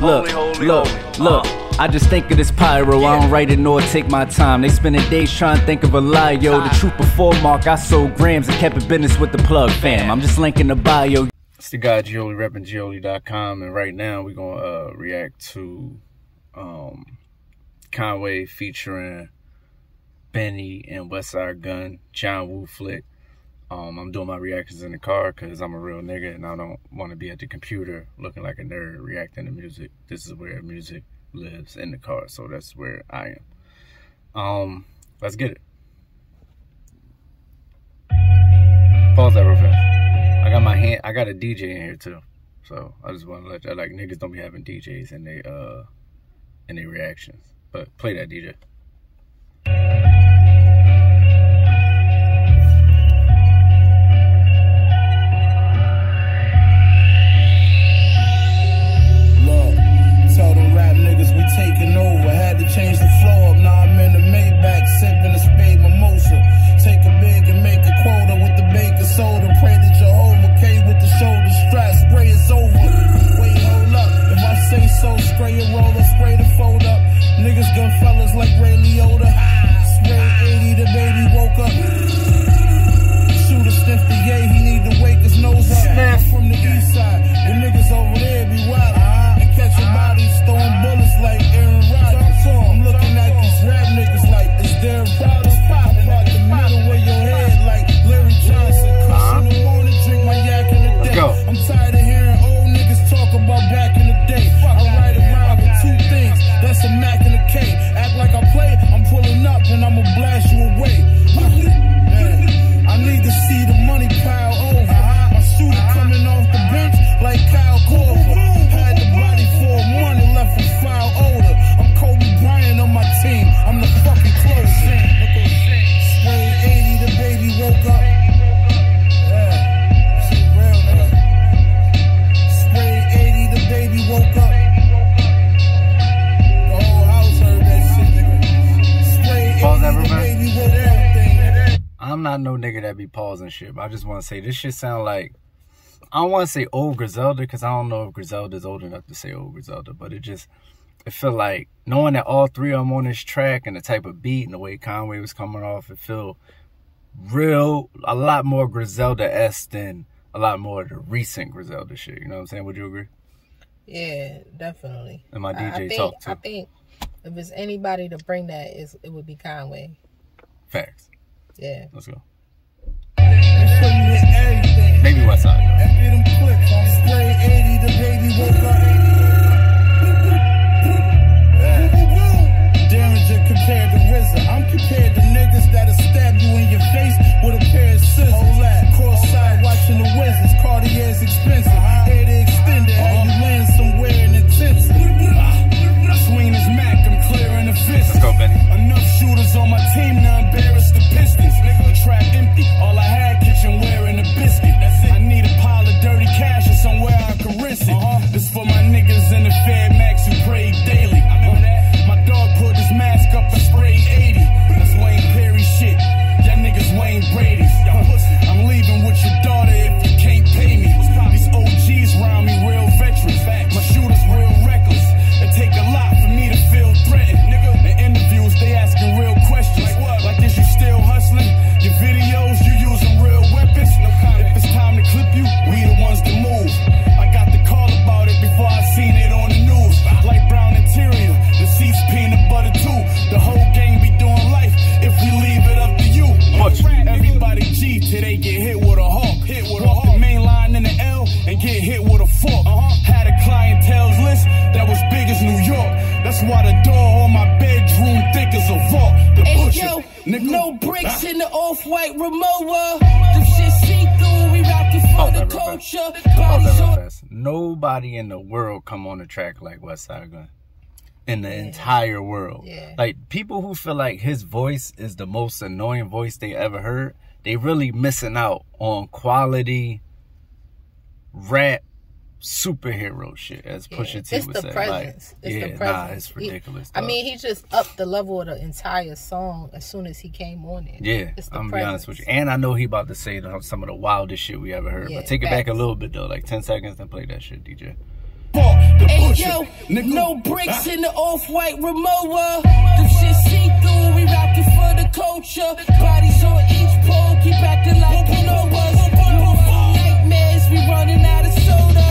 Look, look, look. I just think of this pyro. I don't write it nor take my time. They spending days trying to think of a lie, yo. The truth before Mark, I sold grams and kept it business with the plug fam. I'm just linking the bio. It's the guy G-Holy repping G-Holy.com, and right now we're gonna uh, react to um, Conway featuring Benny and Westside Gunn, John Woo flick. Um, I'm doing my reactions in the car because I'm a real nigga and I don't want to be at the computer looking like a nerd reacting to music. This is where music lives in the car, so that's where I am. Um, let's get it. Pause that real fast. I got my hand. I got a DJ in here too, so I just want to let you like niggas don't be having DJs in they uh in their reactions. But play that DJ. I'm not no nigga that be pausing shit. But I just want to say this shit sound like I don't want to say old Griselda because I don't know if Griselda's old enough to say old Griselda, but it just it feel like knowing that all three of them on this track and the type of beat and the way Conway was coming off, it feel real a lot more Griselda s than a lot more of the recent Griselda shit. You know what I'm saying? Would you agree? Yeah, definitely. And my I- I DJ think, talk too. I think if it's anybody to bring that, is it would be Conway. Facts. Yeah. Let's go. Make sure you hit everything. Maybe West Side. That's why the door on my bedroom thick as a vault. Hey yo, nigga. no bricks in the off-white Rimowa. Them shit see through, we rockin' for Pause the culture. Pause that Bodies on. Nobody in the world come on the track like Westside Gunn. In the entire world. Yeah. Like people who feel like his voice is the most annoying voice they ever heard, they really missing out on quality rap superhero shit, as Pusha T It's would the say. presence. Like, it's yeah, the presence. nah, it's He- ridiculous. I mean, he just upped the level of the entire song as soon as he came on it. Yeah, it's the I'm gonna be honest with you. And I know he about to say the- some of the wildest shit we ever heard. Yeah, but take it back a little bit though, like 10 seconds, then play that shit, DJ. Fault. Hey yo, Nigga. no bricks in the off-white Rimowa. The shit see through, we rockin' for the culture. Bodies on each pole, keep acting like you know us. Nightmares, we running out of soda.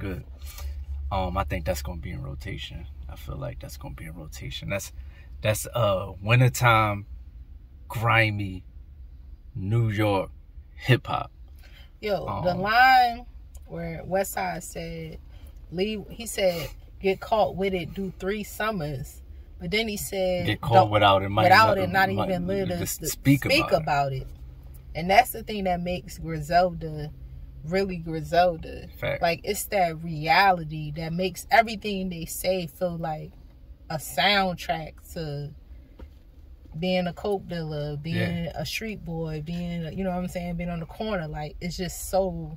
Yeah, yeah. That was good. Um, I think that's gonna be in rotation. I feel like that's gonna be in rotation. That's that's uh wintertime grimy New York hip hop. Yo, Oh. the line where Westside said, "Leave," he said, "Get caught with it, do three summers," but then he said, Get caught without it, might without not- it, not even live to, just to speak speak, about it. about, it. And that's the thing that makes Griselda really Griselda. Fact. Like it's that reality that makes everything they say feel like a soundtrack to being a coke dealer, being Yeah. a street boy, being you know what I'm saying, being on the corner. Like it's just so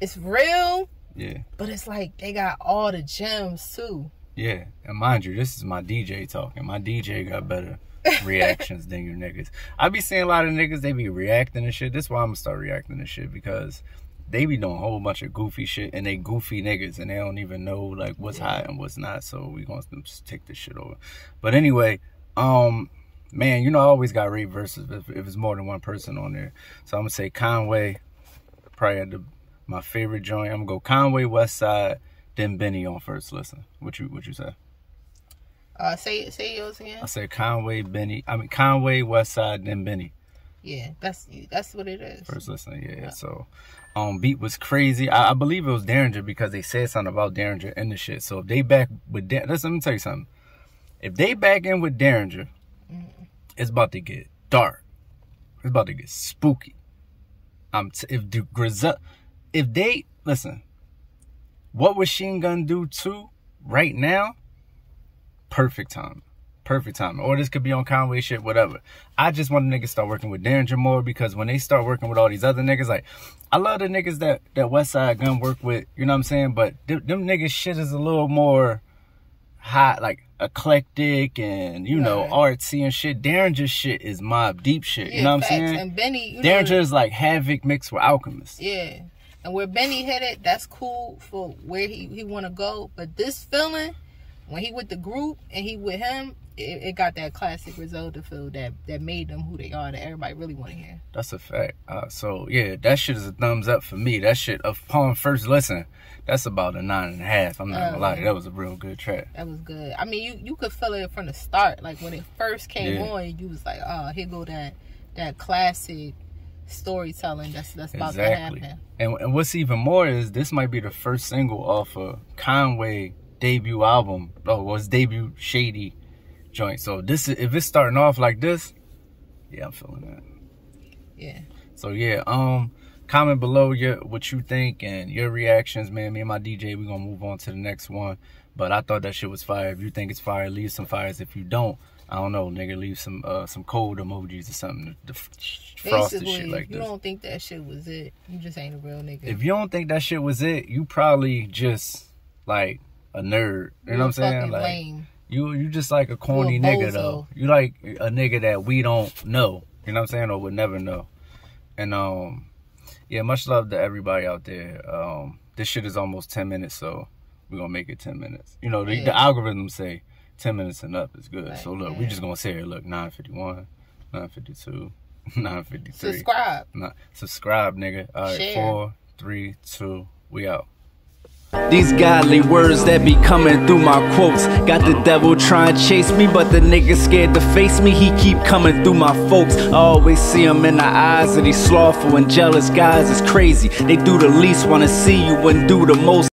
it's real, Yeah. but it's like they got all the gems too. Yeah, and mind you, this is my DJ talking. My DJ got better reactions than you niggas. I be seeing a lot of niggas, they be reacting and shit. This is why I'm gonna start reacting to shit because they be doing a whole bunch of goofy shit and they goofy niggas and they don't even know like what's hot and what's not. So we gonna just take this shit over. But anyway, um, man, you know I always got rate verses if, if it's more than one person on there. So I'm gonna say Conway, probably the my favorite joint. I'm gonna go Conway, West Side, then Benny on first listen. What you what you say? Uh, say say yours again. I said Conway, Benny. I mean Conway, West Side, then Benny. Yeah, that's that's what it is. First listen, yeah. So, um, beat was crazy. I, I believe it was Daringer because they said something about Daringer in the shit. So if they back with Der- let's let me tell you something. If they back in with Daringer, it's about to get dark. It's about to get spooky. I'm t- if the Grizel, if they listen, what was Sheen Gun do too right now? Perfect time. Perfect time. Or this could be on Conway shit, whatever. I just want the niggas start working with Daringer more because when they start working with all these other niggas, like I love the niggas that that Westside Gunn work with, you know what I'm saying? But them, them niggas shit is a little more hot, like eclectic and you know Right. artsy and shit. Daringer shit is Mobb Deep shit. you know what I'm saying? And Benny, you Daringer know, is like Havoc mixed with Alchemist. yeah. And where Benny headed, that's cool for where he, he want to go. But this feeling, when he with the group and he with him, it, it got that classic Griselda feel that that made them who they are that everybody really want to hear. That's a fact. Uh, so yeah, that shit is a thumbs up for me. That shit upon first listen, that's about a nine and a half. I'm not gonna Oh, lie, that was a real good track. That was good. I mean, you you could feel it from the start. Like when it first came Yeah. on, you was like, oh, here go that that classic storytelling that's that's about Exactly. to happen. And, and what's even more is this might be the first single off of Conway debut album. Oh, was debut Shady joint. So this is if it's starting off like this, yeah, I'm feeling that. Yeah. So yeah, um, comment below your what you think and your reactions, man. Me and my DJ, we're gonna move on to the next one. But I thought that shit was fire. If you think it's fire, leave some fires. If you don't, I don't know, nigga, leave some uh some cold emojis or something frost the Basically, shit like if you this. don't think that shit was it, you just ain't a real nigga. If you don't think that shit was it, you probably just like a nerd. You know what I'm saying? Like lame. You you just like a corny a nigga though. You like a nigga that we don't know. You know what I'm saying? Or would never know. And um yeah, much love to everybody out there. Um this shit is almost 10 minutes, so we're gonna make it ten minutes. You know, the, Yeah. the algorithms say ten minutes and up is good. Right, so look, we yeah. just gonna say it. Look, nine fifty one, nine fifty two, nine fifty three. Subscribe. Nah, subscribe, nigga. All right, Share. four, three, two, we out. These godly words that be coming through my quotes. Got the devil trying to chase me But the nigga scared to face me. He keep coming through my folks. I always see him in the eyes of these slothful and jealous guys. It's crazy. They do the least wanna see you and do the most